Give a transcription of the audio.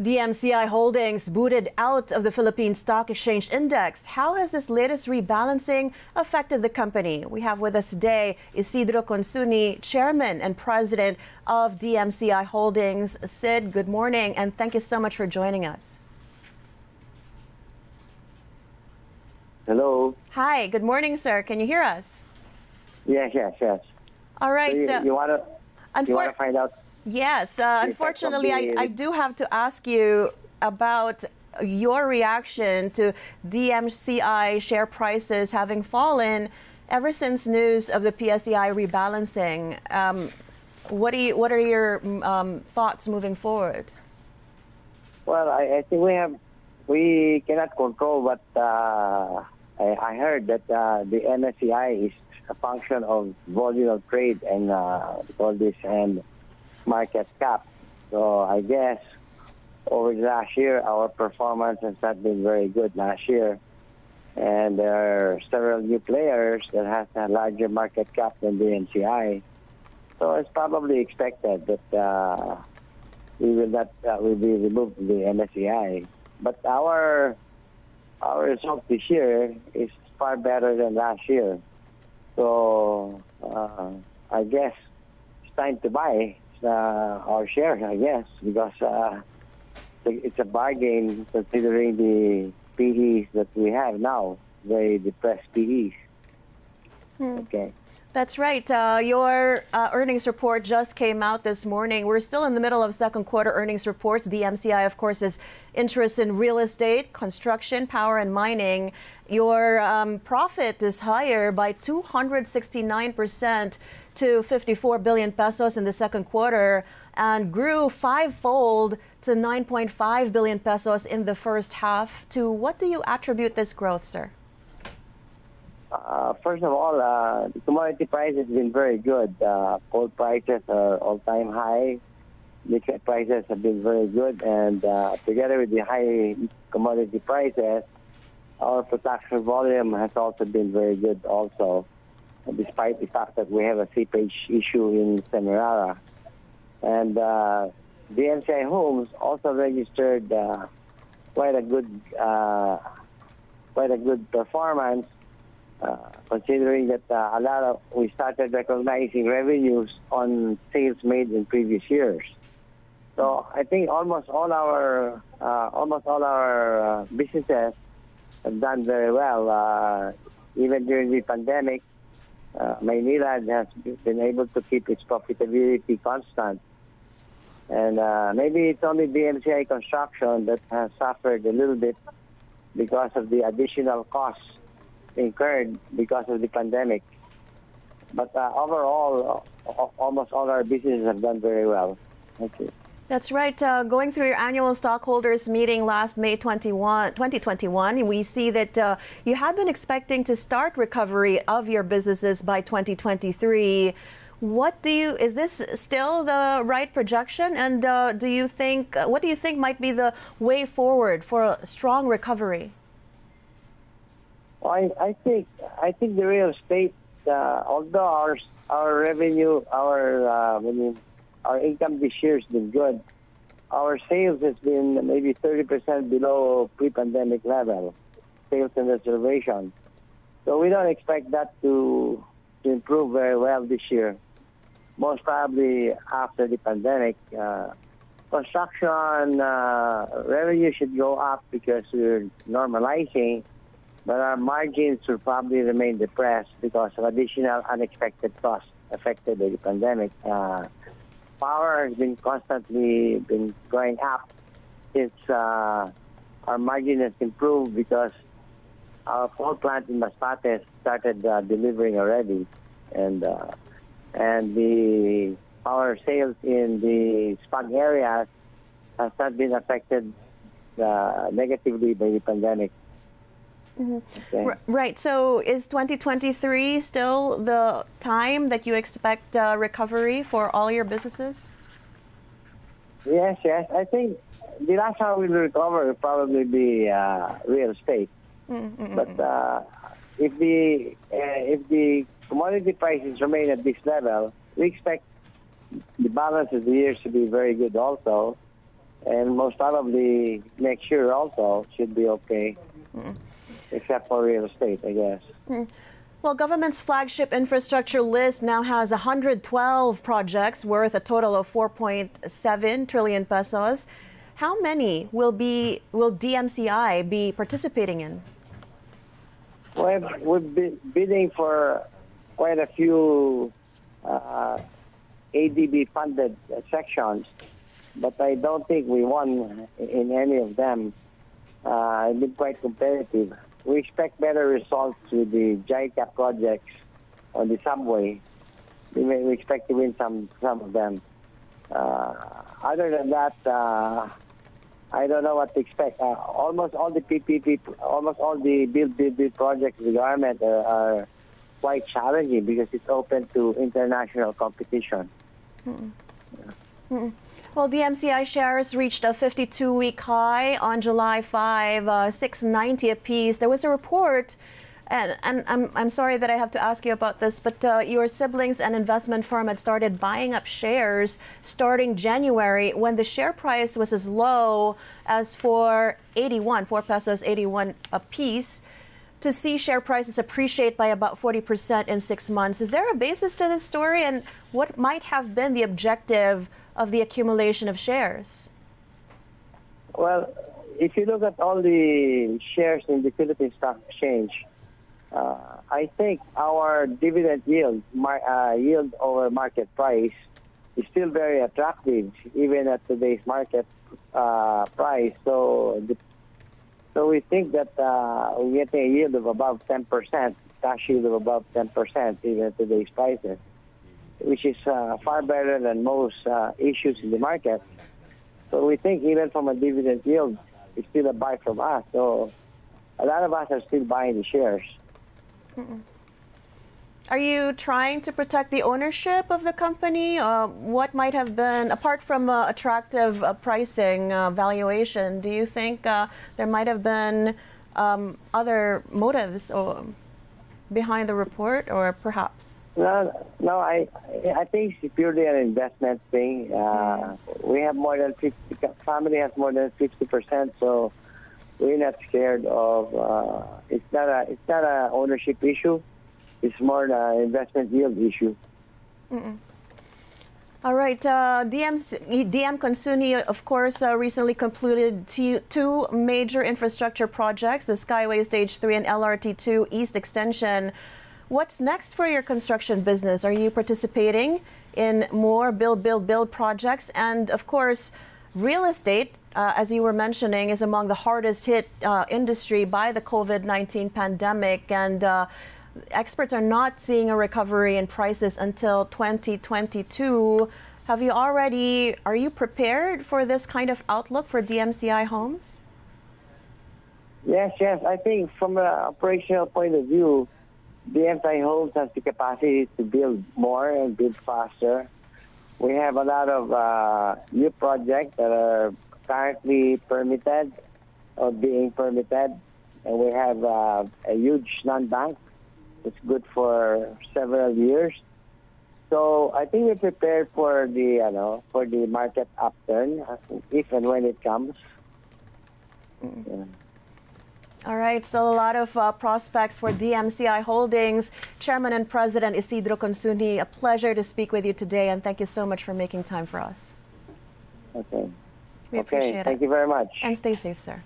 DMCI Holdings booted out of the Philippine Stock Exchange Index. How has this latest rebalancing affected the company? We have with us today Isidro Consunji, Chairman and President of DMCI Holdings. Sid, good morning, and thank you so much for joining us. Hello. Hi, good morning, sir. Can you hear us? Yes, yes, yes. All right. So you, uh, you want to you want to find out? Yes. Uh, unfortunately, I, I do have to ask you about your reaction to DMCI share prices having fallen ever since news of the PSEI rebalancing. Um, what, do you, what are your um, thoughts moving forward? Well, I, I, think we have we cannot control what uh, I, I, heard that uh, the MSCI is a function of volume of trade and uh, all this and market cap. So I guess over the last year, our performance has not been very good last year. And there are several new players that have a larger market cap than the MCI. So it's probably expected that uh, we will not uh, will be removed from the MSCI. But our our result this year is far better than last year. So uh, I guess it's time to buy uh, our share, I guess, because uh, it's a bargain considering the PEs that we have now, very depressed PEs. Hmm. Okay. That's right. Uh, your uh, earnings report just came out this morning. We're still in the middle of second quarter earnings reports. DMCI, of course, is interest in real estate, construction, power, and mining. Your um, profit is higher by 269% to 54 billion pesos in the second quarter and grew fivefold to 9.5 billion pesos in the first half. To what do you attribute this growth, sir? Uh, first of all, uh, the commodity price has been very good. Uh, coal prices are all-time high. Nickel prices have been very good, and uh, together with the high commodity prices, our production volume has also been very good also, despite the fact that we have a seepage issue in Semirara. And uh, the NCI Homes also registered uh, quite a good uh, quite a good performance uh, considering that uh, a lot of we started recognizing revenues on sales made in previous years. So I think almost all our uh, almost all our businesses have done very well. Even during the pandemic, uh, Maynilad has been able to keep its profitability constant. And uh, maybe it's only DMCI construction that has suffered a little bit because of the additional costs incurred because of the pandemic. But uh, overall, uh, almost all our businesses have done very well. Thank you. That's right. Uh, going through your annual stockholders meeting last May 21, 2021, we see that uh, you had been expecting to start recovery of your businesses by 2023. What do you is this still the right projection? And uh, do you think uh, what do you think might be the way forward for a strong recovery? I, I think I think the real estate, uh, although our our revenue, our uh, I mean, our income this year has been good, our sales has been maybe 30% below pre-pandemic level, sales and reservation. So we don't expect that to to improve very well this year. Most probably after the pandemic, uh, construction uh, revenue should go up because we're normalizing but our margins will probably remain depressed because of additional unexpected costs affected by the pandemic. Uh, power has been constantly been going up since uh, our margin has improved because our coal plant in Masbate started uh, delivering already, and uh, and the power sales in the SPUG areas has not been affected uh, negatively by the pandemic. Mm-hmm. Okay. Right. So is 2023 still the time that you expect uh, recovery for all your businesses? Yes, yes. I think the last time we will recover will probably be uh, real estate. Mm-hmm. But uh, if the uh, if the commodity prices remain at this level, we expect the balance of the years to be very good also. and most probably next year also should be okay, except for real estate, I guess. Well, government's flagship infrastructure list now has 112 projects worth a total of 4.7 trillion pesos. How many will be will DMCI be participating in? Well, we've been bidding for quite a few uh, ADB funded sections, but I don't think we won in any of them. Uh, it's been quite competitive. We expect better results with the JICA projects on the subway. We, may, we expect to win some some of them. Uh, other than that, uh, I don't know what to expect. Uh, almost all the PPP, almost all the build build build projects in the government are, are quite challenging because it's open to international competition. Well, DMCI shares reached a 52-week high on July 5, uh, 690 apiece. There was a report, and, and I'm, I'm sorry that I have to ask you about this, but uh, your siblings and investment firm had started buying up shares starting January when the share price was as low as for 81, 4 pesos 81 apiece. To see share prices appreciate by about 40% in six months. Is there a basis to this story, and what might have been the objective of the accumulation of shares? Well, if you look at all the shares in the Philippine Stock Exchange, uh, I think our dividend yield, mar- uh, yield over market price, is still very attractive, even at today's market uh, price. So, the, so we think that uh, we're getting a yield of above 10%, cash yield of above 10%, even at today's prices which is uh, far better than most uh, issues in the market. So we think even from a dividend yield, it's still a buy from us. So a lot of us are still buying the shares. Are you trying to protect the ownership of the company? Uh, what might have been, apart from uh, attractive uh, pricing uh, valuation, do you think there might have been um, other motives or, behind the report, or perhaps? No, no, I I think it's purely an investment thing. Uh, we have more than 50, family has more than 50%, so we're not scared of, uh, it's not a, it's not a ownership issue. It's more an investment yield issue. All right. Uh, DM, DM Consunji, of course, uh, recently completed two, major infrastructure projects the Skyway Stage 3 and LRT 2 East Extension. What's next for your construction business? Are you participating in more build, build, build projects? And of course, real estate, uh, as you were mentioning, is among the hardest hit uh, industry by the COVID 19 pandemic. And uh, experts are not seeing a recovery in prices until 2022. Have you already, are you prepared for this kind of outlook for DMCI homes? Yes, yes. I think from an operational point of view, DMCI Homes has the capacity to build more and build faster. We have a lot of uh, new projects that are currently permitted or being permitted, and we have uh, a huge land bank. It's good for several years. So I think we're prepared for the you know for the market upturn uh, if and when it comes. Yeah. All right, still a lot of uh, prospects for DMCI Holdings. Chairman and President Isidro Consunji, a pleasure to speak with you today, and thank you so much for making time for us. Okay. We okay. appreciate Thank it. you very much. And stay safe, sir.